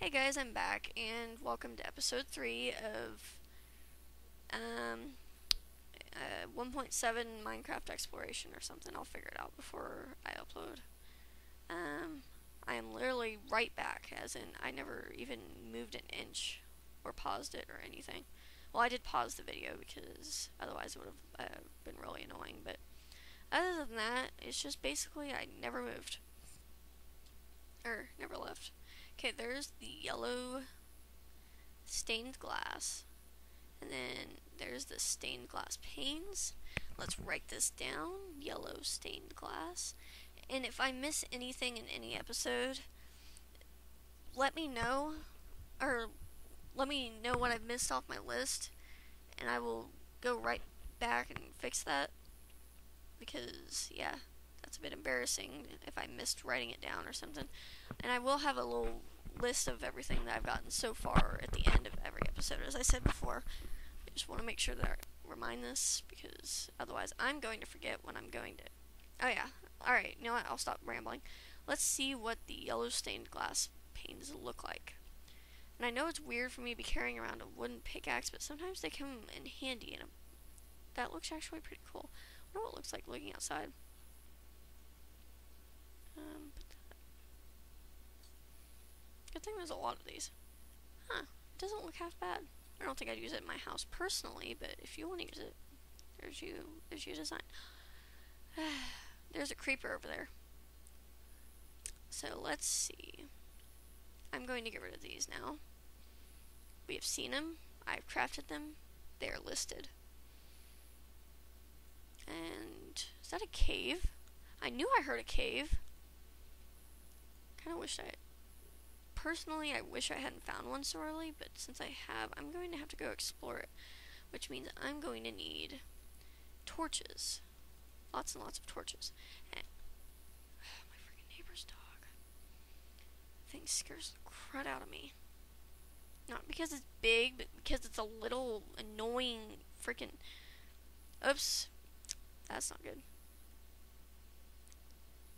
Hey guys, I'm back, and welcome to episode 3 of um, uh, 1.7 Minecraft Exploration or something. I'll figure it out before I upload. Um, I am literally right back, as in I never even moved an inch or paused it or anything. Well, I did pause the video because otherwise it would have uh, been really annoying, but other than that, it's just basically I never moved. Or never left. Okay, there's the yellow stained glass. And then there's the stained glass panes. Let's write this down. Yellow stained glass. And if I miss anything in any episode, let me know. Or let me know what I've missed off my list. And I will go right back and fix that. Because, yeah, that's a bit embarrassing if I missed writing it down or something. And I will have a little list of everything that I've gotten so far at the end of every episode. As I said before, I just want to make sure that I remind this because otherwise I'm going to forget when I'm going to. Oh yeah. Alright, you know what? I'll stop rambling. Let's see what the yellow stained glass panes look like. And I know it's weird for me to be carrying around a wooden pickaxe, but sometimes they come in handy and that looks actually pretty cool. I wonder what it looks like looking outside. Um, Good thing there's a lot of these. Huh. It doesn't look half bad. I don't think I'd use it in my house personally, but if you want to use it, there's you, there's your design. there's a creeper over there. So let's see. I'm going to get rid of these now. We have seen them. I've crafted them. They are listed. And is that a cave? I knew I heard a cave. Kind of wish I personally, I wish I hadn't found one so early, but since I have, I'm going to have to go explore it, which means I'm going to need torches. Lots and lots of torches. And, oh, my freaking neighbor's dog. Thing scares the crud out of me. Not because it's big, but because it's a little annoying freaking... Oops. That's not good.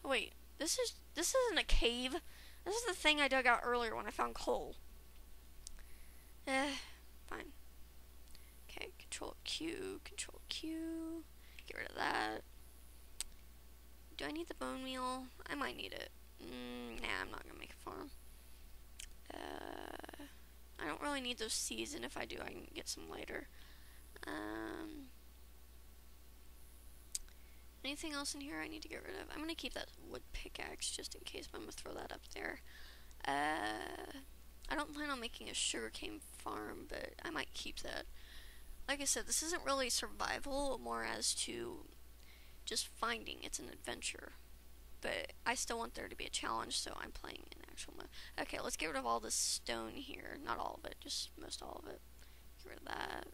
Oh, wait. This is... This isn't a cave. This is the thing I dug out earlier when I found coal. Eh, fine. Okay, control Q, control Q. Get rid of that. Do I need the bone meal? I might need it. Mm, nah, I'm not gonna make a farm. Uh, I don't really need those seeds, and if I do, I can get some later. Um, Anything else in here I need to get rid of? I'm going to keep that wood pickaxe just in case, I'm going to throw that up there. Uh, I don't plan on making a sugarcane farm, but I might keep that. Like I said, this isn't really survival, more as to just finding. It's an adventure. But I still want there to be a challenge, so I'm playing in actual mode. Okay, let's get rid of all this stone here. Not all of it, just most all of it. Get rid of that.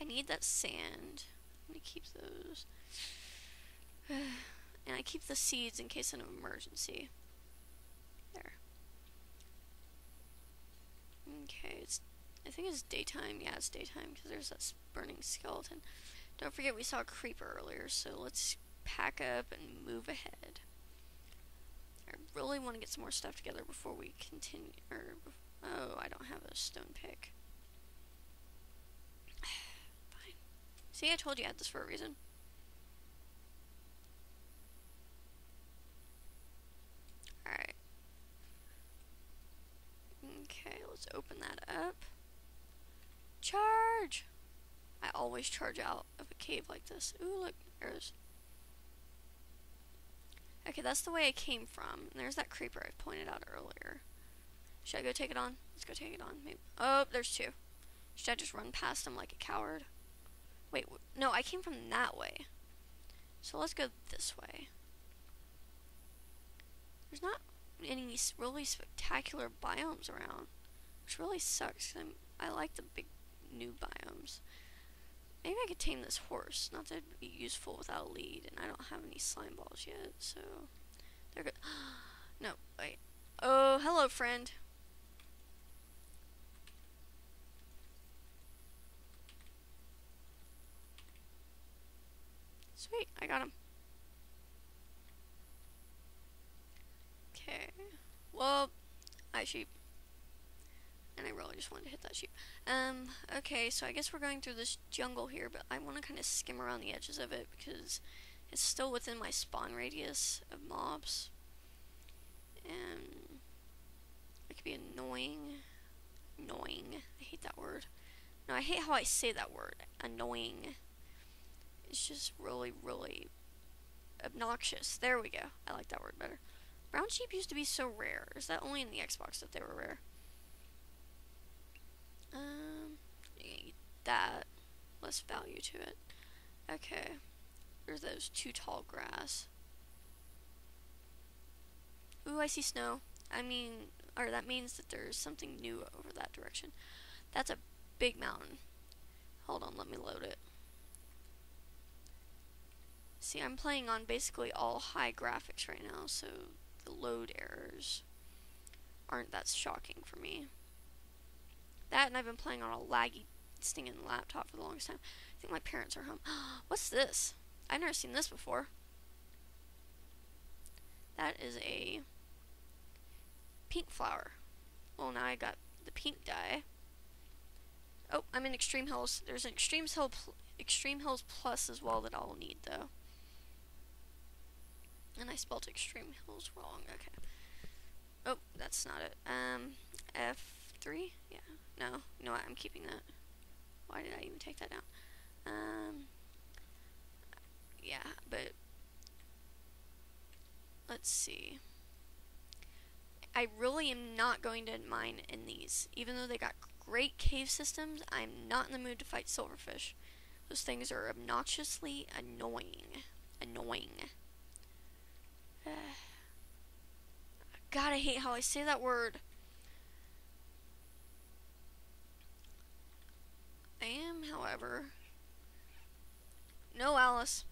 I need that sand. I'm going to keep those. and I keep the seeds in case of an emergency. There. Okay, it's. I think it's daytime. Yeah, it's daytime because there's that burning skeleton. Don't forget we saw a creeper earlier, so let's pack up and move ahead. I really want to get some more stuff together before we continue. Or, oh, I don't have a stone pick. Fine. See, I told you I had this for a reason. Let's open that up. Charge! I always charge out of a cave like this. Ooh, look, there's... Okay, that's the way I came from. And there's that creeper I pointed out earlier. Should I go take it on? Let's go take it on. Maybe. Oh, there's two. Should I just run past them like a coward? Wait, no, I came from that way. So let's go this way. There's not any really spectacular biomes around. Which really sucks. I like the big new biomes. Maybe I could tame this horse. Not that it'd be useful without a lead, and I don't have any slime balls yet, so they're good. no, wait. Oh, hello, friend. Sweet, I got him. Okay. Well, I sheep. And I really just wanted to hit that sheep. Um, okay, so I guess we're going through this jungle here, but I want to kind of skim around the edges of it because it's still within my spawn radius of mobs. And it could be annoying. Annoying. I hate that word. No, I hate how I say that word. Annoying. It's just really, really obnoxious. There we go. I like that word better. Brown sheep used to be so rare. Is that only in the Xbox that they were rare? Um, that. Less value to it. Okay. There's those too tall grass. Ooh, I see snow. I mean, or that means that there's something new over that direction. That's a big mountain. Hold on, let me load it. See, I'm playing on basically all high graphics right now, so the load errors aren't that shocking for me. That, and I've been playing on a laggy, stinging laptop for the longest time. I think my parents are home. What's this? I've never seen this before. That is a pink flower. Well, now I got the pink dye. Oh, I'm in Extreme Hills. There's an Extreme, Hill Extreme Hills Plus as well that I'll need, though. And I spelled Extreme Hills wrong. Okay. Oh, that's not it. Um, F3? Yeah. No. No, I'm keeping that. Why did I even take that down? Um, yeah, but let's see. I really am not going to mine in these. Even though they got great cave systems, I'm not in the mood to fight silverfish. Those things are obnoxiously annoying. Annoying. God, I hate how I say that word. I am, however. No, Alice.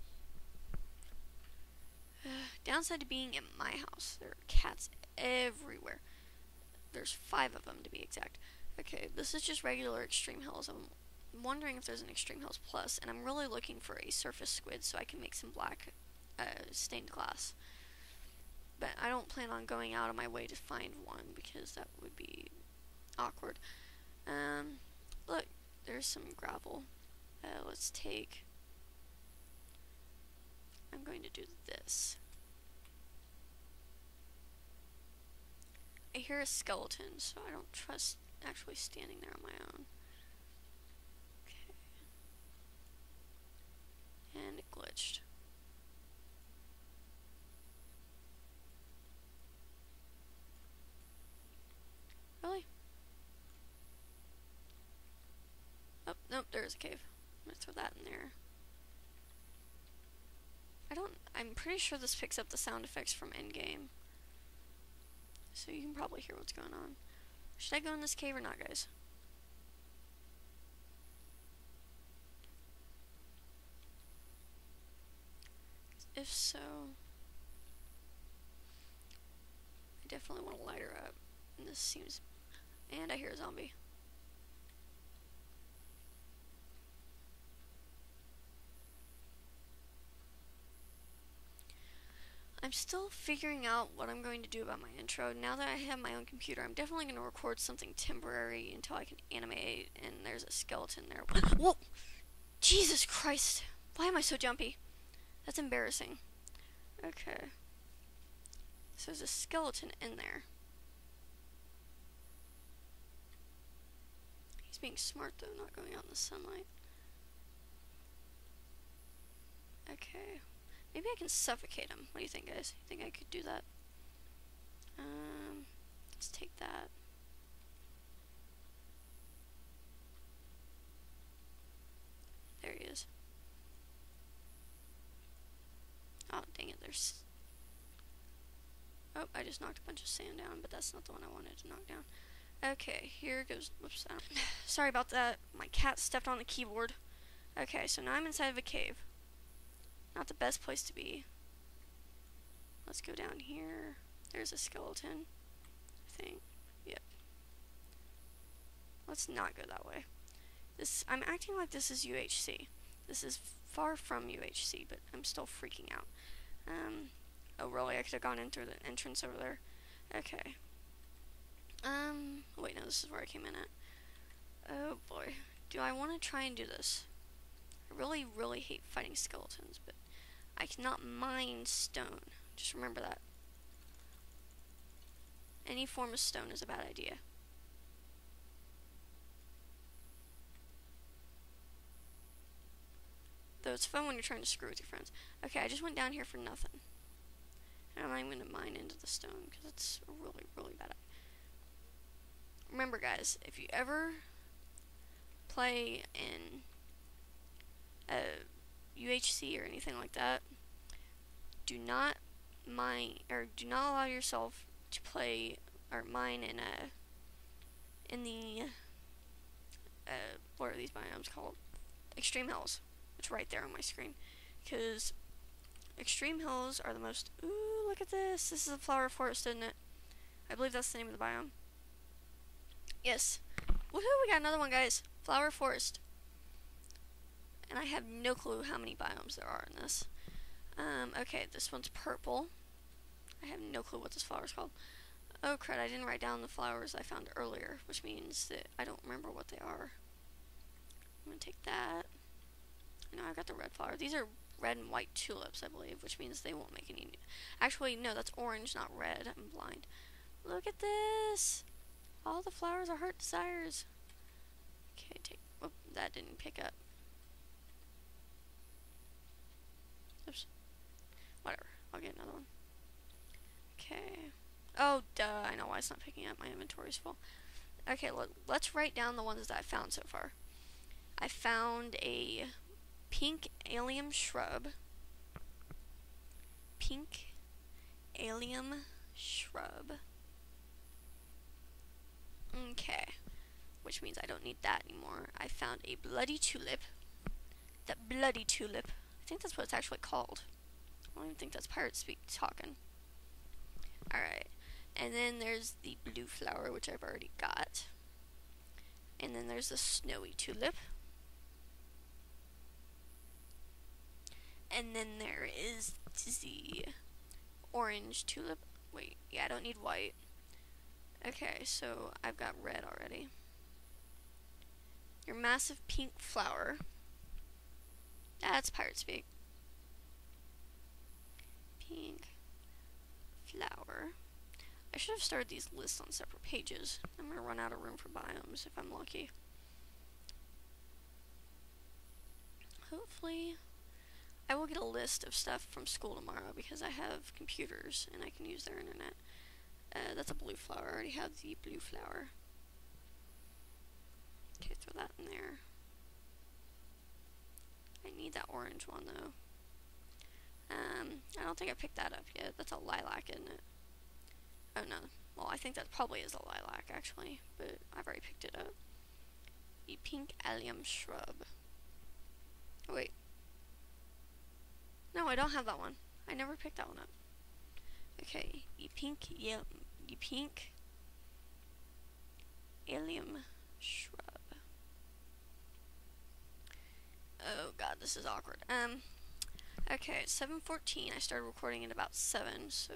Downside to being in my house, there are cats everywhere. There's five of them to be exact. Okay, this is just regular Extreme Hills. I'm wondering if there's an Extreme Hills Plus, and I'm really looking for a surface squid so I can make some black uh, stained glass. But I don't plan on going out of my way to find one because that would be awkward. Um, look, there's some gravel. Uh, let's take. I'm going to do this. I hear a skeleton, so I don't trust actually standing there on my own. Okay. And it glitched. Really? Oh, nope, there's a cave. I'm gonna throw that in there. I don't, I'm pretty sure this picks up the sound effects from Endgame. So you can probably hear what's going on. Should I go in this cave or not, guys? If so, I definitely want to light her up. And this seems... And I hear a zombie. I'm still figuring out what I'm going to do about my intro. Now that I have my own computer, I'm definitely going to record something temporary until I can animate, and there's a skeleton there. Whoa! Jesus Christ! Why am I so jumpy? That's embarrassing. Okay. So there's a skeleton in there. He's being smart, though, not going out in the sunlight. Okay. Maybe I can suffocate him. What do you think, guys? You think I could do that? Um, let's take that. There he is. Oh, dang it, there's... Oh, I just knocked a bunch of sand down, but that's not the one I wanted to knock down. Okay, here goes... Whoops, sorry about that. My cat stepped on the keyboard. Okay, so now I'm inside of a cave. Not the best place to be. Let's go down here. There's a skeleton. I think. Yep. Let's not go that way. This I'm acting like this is UHC. This is far from UHC, but I'm still freaking out. Um, oh really? I could have gone in through the entrance over there. Okay. Um, wait, no, this is where I came in at. Oh boy. Do I want to try and do this? I really, really hate fighting skeletons, but I cannot mine stone. Just remember that. Any form of stone is a bad idea. Though it's fun when you're trying to screw with your friends. Okay, I just went down here for nothing. And I'm not even going to mine into the stone because it's really, really bad. idea. Remember, guys, if you ever play in a UHC or anything like that, do not mine or do not allow yourself to play or mine in a in the uh, what are these biomes called? Extreme Hills. It's right there on my screen. Because Extreme Hills are the most... Ooh, look at this. This is a flower forest, isn't it? I believe that's the name of the biome. Yes. Woohoo, we got another one, guys. Flower forest. And I have no clue how many biomes there are in this. Um, okay, this one's purple. I have no clue what this flower is called. Oh crud, I didn't write down the flowers I found earlier, which means that I don't remember what they are. I'm gonna take that. No, I've got the red flower. These are red and white tulips, I believe, which means they won't make any... Actually, no, that's orange, not red. I'm blind. Look at this! All the flowers are heart desires. Okay, take... Whoop, that didn't pick up. Oops. Whatever. I'll get another one. Okay. Oh, duh. I know why it's not picking up. My inventory's full. Okay, let, let's write down the ones that I found so far. I found a pink allium shrub. Pink allium shrub. Okay. Which means I don't need that anymore. I found a bloody tulip. That bloody tulip. I think that's what it's actually called. I don't even think that's pirate speak talking. Alright. And then there's the blue flower, which I've already got. And then there's the snowy tulip. And then there is the orange tulip. Wait, yeah, I don't need white. Okay, so I've got red already. Your massive pink flower. That's pirate speak. Pink flower. I should have started these lists on separate pages. I'm going to run out of room for biomes if I'm lucky. Hopefully I will get a list of stuff from school tomorrow because I have computers and I can use their internet. Uh, that's a blue flower. I already have the blue flower. Okay, throw that in there. I need that orange one though. Um, I don't think I picked that up yet. That's a lilac, isn't it? Oh no. Well, I think that probably is a lilac actually, but I've already picked it up. The pink allium shrub. Oh, wait. No, I don't have that one. I never picked that one up. Okay, the pink, yeah, the pink allium shrub. Oh god, this is awkward. Um, okay, it's 7.14. I started recording at about 7, so...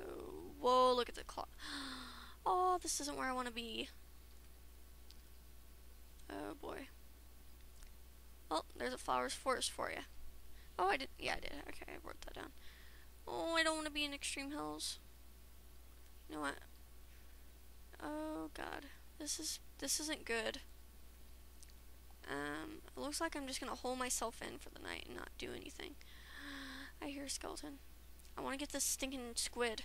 Whoa, look at the clock. Oh, this isn't where I want to be. Oh boy. Oh, there's a flowers forest for you. Oh, I did. Yeah, I did. Okay, I wrote that down. Oh, I don't want to be in Extreme Hills. You know what? Oh God, this is this isn't good. Um, it looks like I'm just gonna hole myself in for the night and not do anything. I hear a skeleton. I want to get this stinking squid.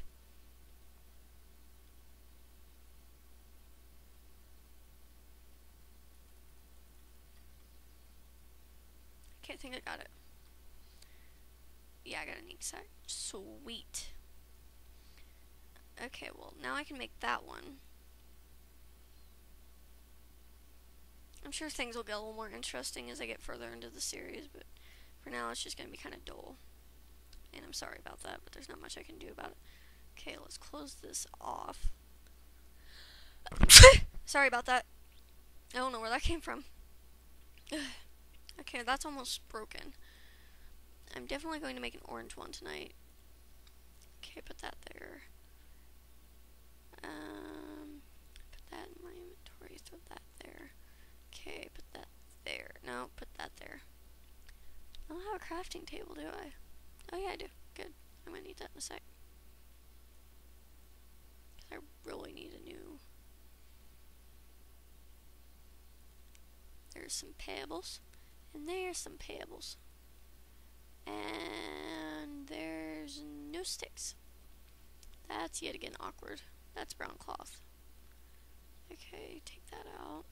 I can't think I got it. Yeah, I got an ink sac. Sweet. Okay, well, now I can make that one. I'm sure things will get a little more interesting as I get further into the series, but for now it's just going to be kind of dull. And I'm sorry about that, but there's not much I can do about it. Okay, let's close this off. sorry about that. I don't know where that came from. okay, that's almost broken. I'm definitely going to make an orange one tonight. Okay, put that there. Um, put that in my inventory. Throw that there. Okay, put that there. No, put that there. I don't have a crafting table, do I? Oh yeah, I do. Good. I'm gonna need that in a sec. I really need a new. There's some pebbles, and there's some pebbles, and there's no sticks. That's yet again awkward. That's brown cloth. Okay, take that out.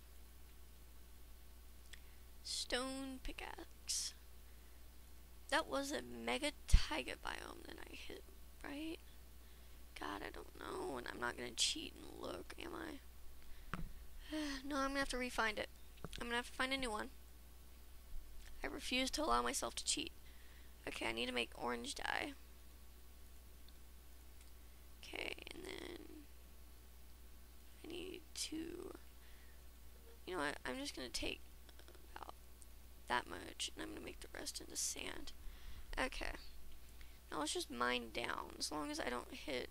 Stone pickaxe. That was a mega taiga biome that I hit, right? God, I don't know, and I'm not gonna cheat and look, am I? no, I'm gonna have to refind it. I'm gonna have to find a new one. I refuse to allow myself to cheat. Okay, I need to make orange dye. Okay, and then I need to, you know what, I'm just gonna take that much, and I'm gonna make the rest into sand. Okay. Now let's just mine down. As long as I don't hit...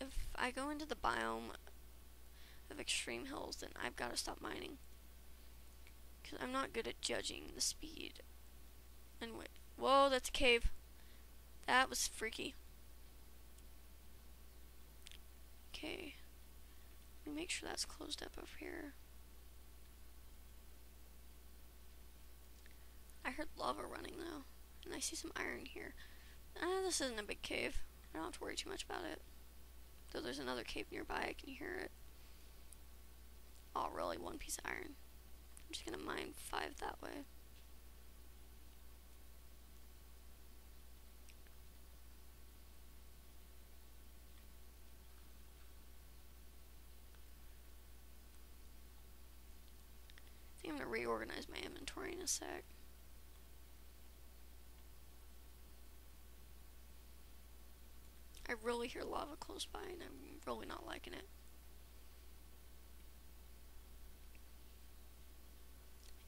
If I go into the biome of extreme hills, then I've got to stop mining. Because I'm not good at judging the speed. And wait. Whoa, that's a cave. That was freaky. Okay. Let me make sure that's closed up over here. I heard lava running though. And I see some iron here. Uh, this isn't a big cave. I don't have to worry too much about it. Though there's another cave nearby, I can hear it. Oh, really? One piece of iron. I'm just gonna mine five that way. I think I'm gonna reorganize my inventory in a sec. I really hear lava close by and I'm really not liking it.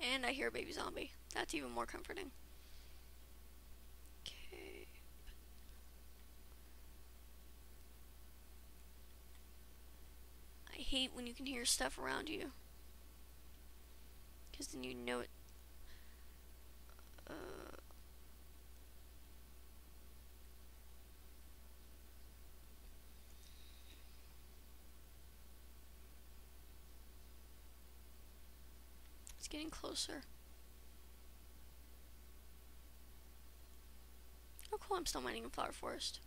And I hear a baby zombie. That's even more comforting. Okay. I hate when you can hear stuff around you. Because then you know it. Uh, It's getting closer. Oh cool, I'm still mining in Flower Forest.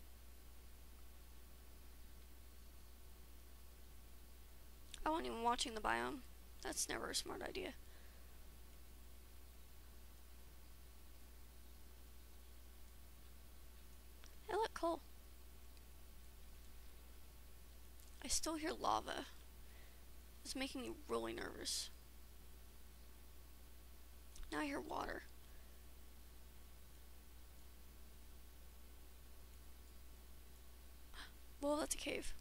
I wasn't even watching the biome. That's never a smart idea. Hey look, coal. I still hear lava. It's making me really nervous. Now I hear water. Well, that's a cave.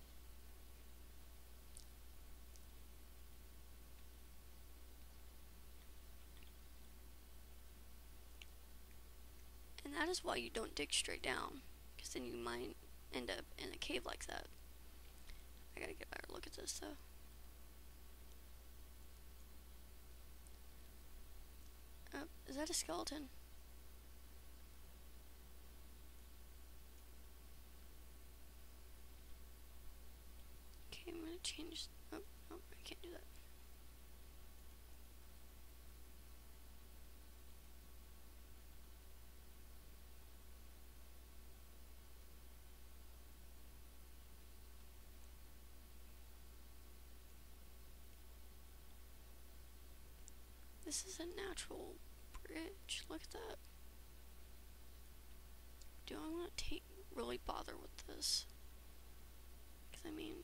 And that is why you don't dig straight down. Because then you might end up in a cave like that. I gotta get a better look at this though. Oh, is that a skeleton? Okay, I'm gonna change. Oh, oh, I can't do that. This is a natural bridge. Look at that. Do I want to take really bother with this? Because I mean,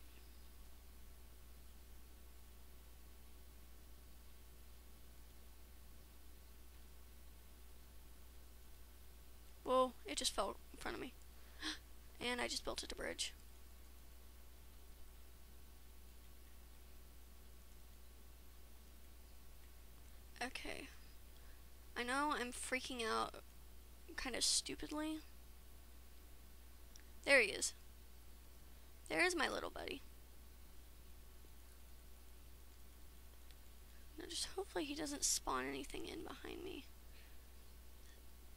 Whoa, it just fell in front of me. and I just built it a bridge. Okay. I know I'm freaking out kind of stupidly. There he is. There's my little buddy. just hopefully he doesn't spawn anything in behind me.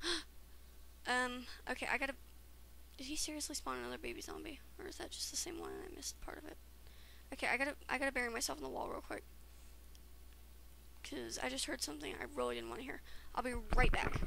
um, okay, I gotta... Did he seriously spawn another baby zombie? Or is that just the same one and I missed part of it? Okay, I gotta, I gotta bury myself in the wall real quick. Because I just heard something I really didn't want to hear. I'll be right back.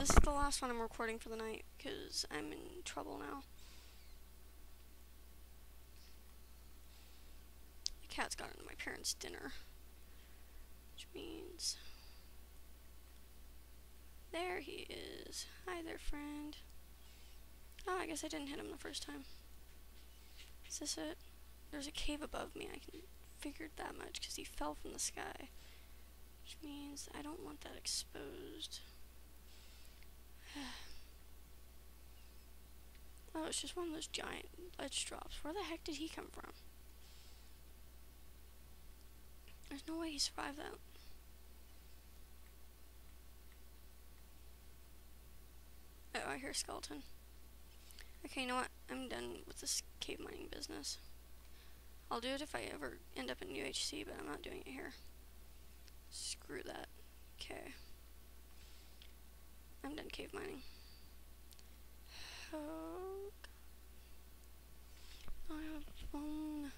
the last one I'm recording for the night because I'm in trouble now. The cat's my parents' dinner. Which means... There he is. Hi there, friend. Oh, I guess I didn't hit him the first time. Is this it? There's a cave above me. I can figured that much because he fell from the sky. Which means I don't want that exposed. oh, it's just one of those giant ledge drops. Where the heck did he come from? There's no way he survived that. Oh, I hear a skeleton. Okay, you know what? I'm done with this cave mining business. I'll do it if I ever end up in UHC, but I'm not doing it here. Screw that. Okay. I'm done cave mining. Oh, God. I have a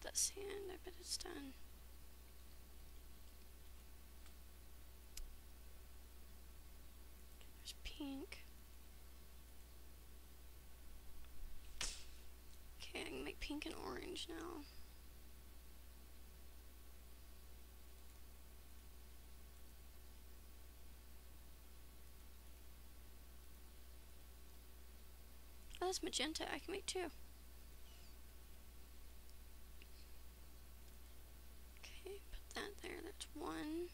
started that sand. I bet it's done. There's pink. Okay, I can make pink and orange now. Oh, that's magenta. I can make two. one.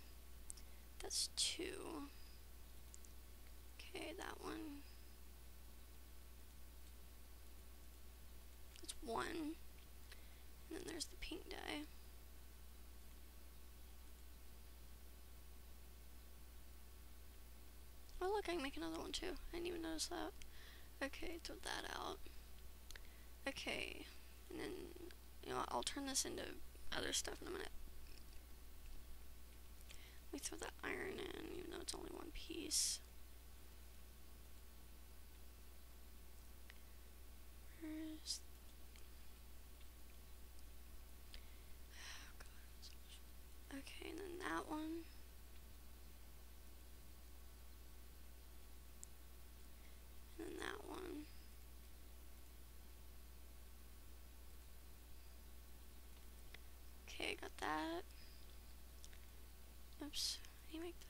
That's two. Okay, that one. That's one. And then there's the pink dye. Oh look, I can make another one too. I didn't even notice that. Okay, throw that out. Okay, and then, you know I'll turn this into other stuff in a minute. We throw that iron in, even though it's only one piece. Okay, and then that one. And then that one. Okay, got that. Oops, you make that?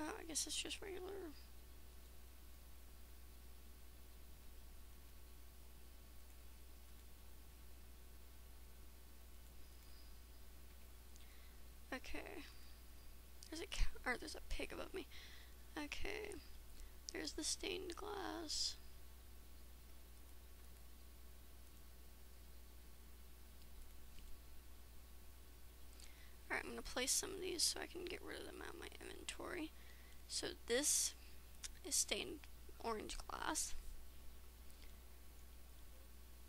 Oh, I guess it's just regular. Okay. There's a Or there's a pig above me. Okay. There's the stained glass. Alright, I'm going to place some of these so I can get rid of them out of my inventory. So this is stained orange glass.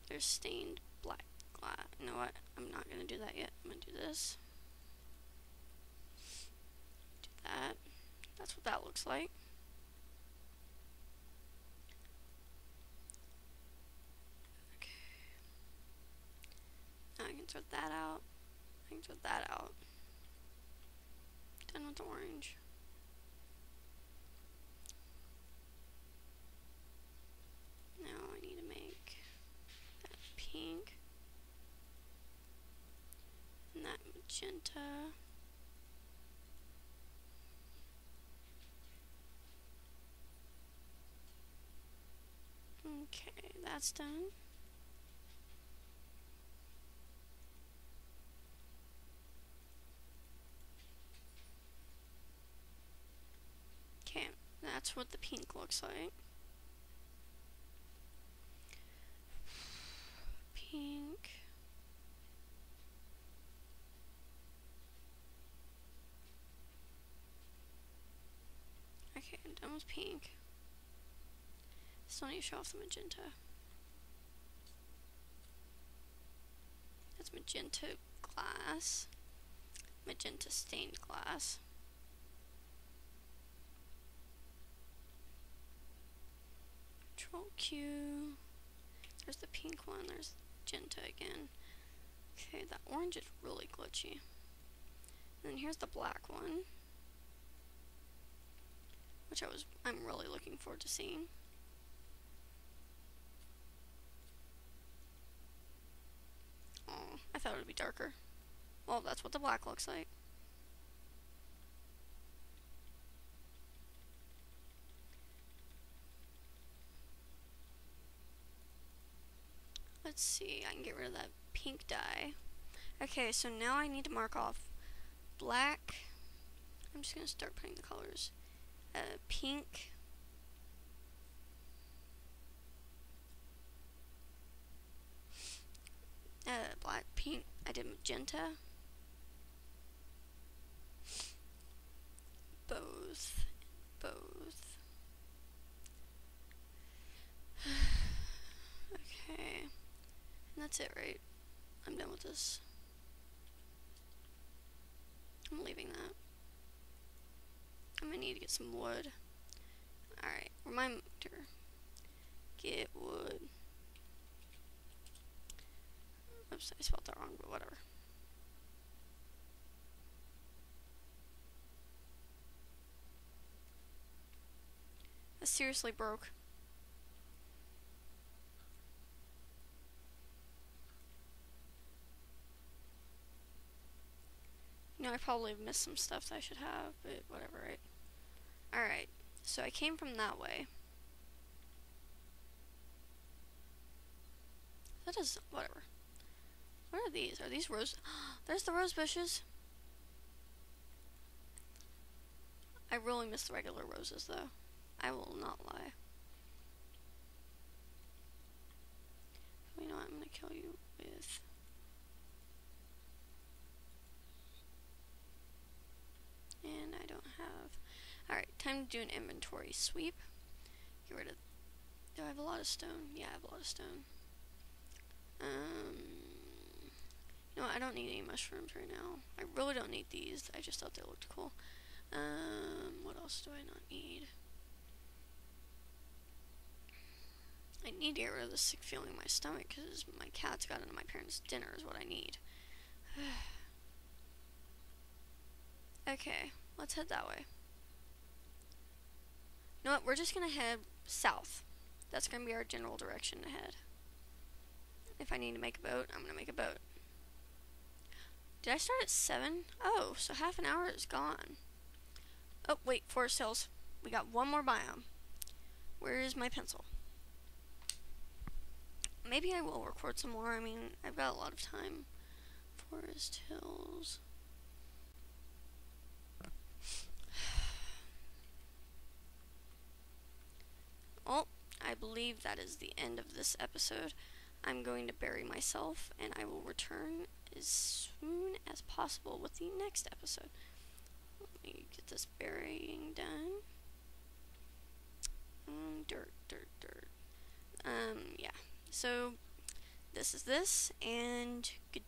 There's stained black glass. You know what? I'm not going to do that yet. I'm going to do this. Do that. That's what that looks like. I can sort that out. I can sort that out. Done with the orange. Now I need to make that pink and that magenta. Okay, that's done. Okay, that's what the pink looks like. Pink. Okay, I'm done with pink. Still need to show off the magenta. That's magenta glass. Magenta stained glass. Control Q. There's the pink one. There's magenta again. Okay, that orange is really glitchy. And then here's the black one. Which I was I'm really looking forward to seeing. Oh, I thought it would be darker. Well, that's what the black looks like. Let's see, I can get rid of that pink dye. Okay, so now I need to mark off black. I'm just going to start putting the colors. Uh, pink. Uh, black, pink. I did magenta. Both. Both. okay. And that's it, right? I'm done with this. I'm leaving that. I'm gonna need to get some wood. Alright, reminder. Get wood. Oops, I spelled that wrong, but whatever. I seriously broke. You know, I probably missed some stuff that I should have, but whatever, right? Alright, so I came from that way. That is, whatever. What are these? Are these rose? There's the rose bushes. I really miss the regular roses, though. I will not lie. You know? I'm gonna kill you with and I don't have. Alright, time to do an inventory sweep. Get rid of. Do I have a lot of stone? Yeah, I have a lot of stone. Um, you know? I don't need any mushrooms right now. I really don't need these. I just thought they looked cool. Um, what else do I not need? I need to get rid of the sick feeling in my stomach because my cat's got into my parents' dinner is what I need. Okay, let's head that way. You know what? We're just to head south. That's to be our general direction to head. If I need to make a boat, I'm to make a boat. Did I start at 7? Oh, so half an hour is gone. Oh, wait, Forest Hills. We got one more biome. Where is my pencil? Maybe I will record some more. I mean, I've got a lot of time. Forest Hills. Believe that is the end of this episode. I'm going to bury myself, and I will return as soon as possible with the next episode. Let me get this burying done. Um, dirt, dirt, dirt. Um, yeah. So, this is this, and good